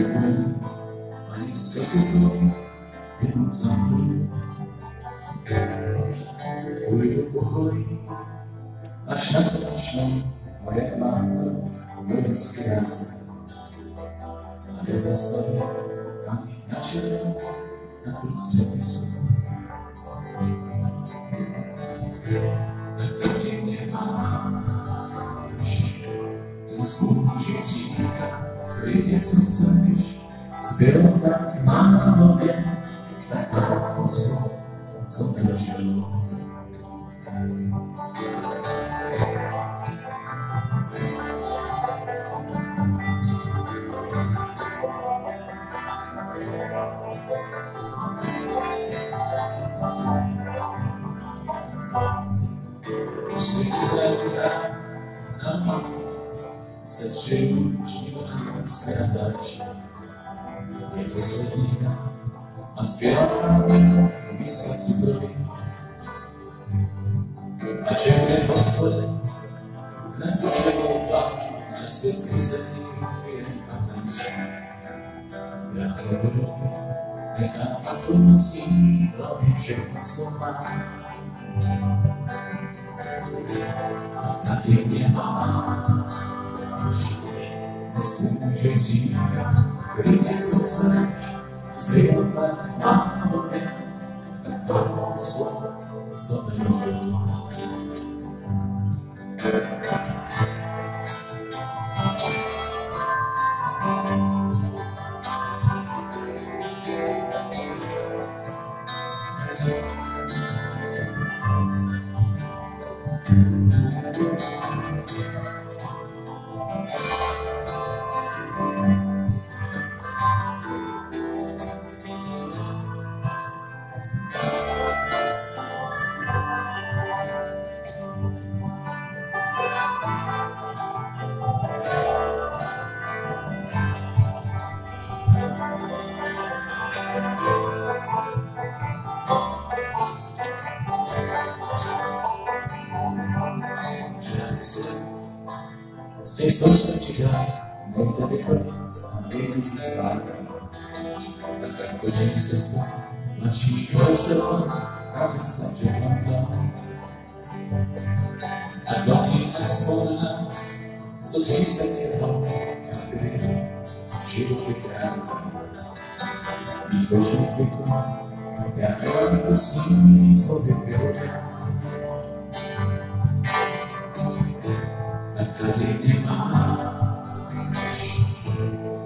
Jeden, ani se si jenom za mnou. Půjdu pokojí, až na to začnou moje máko vojenské rázy. A kde zastaví ani na červenou, na truc předpisu. Tak taky mě máš, ten smutný říká, kryje co chcesz. Zbiorą tak mało wie, tak mało co, co wydarzyło. Se tři užívá skratač. Je to zvedníka a zpěvá mysle cukroví. A čem je to spody, dnes to všeho pláču, na světský světý jen katanč. Já to Gente, eu a sangue, escreva a mulher. Sei sostegare mentre riconosco Maybe he's not The taste is one Much he goes along On the subject I'm down I got him a small lens So James come can help She will be careful Because you pick one Yeah, everyone was new So they built it.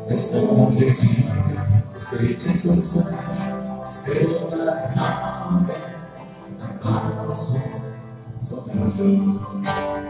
It's the music to you, great into touch. Still like I'm I'm so I'm